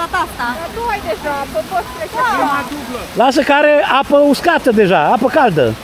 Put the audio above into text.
dat data asta. Da, tu ai deja, apă, poți trece. Da. Lasă care apă uscată deja, apă caldă.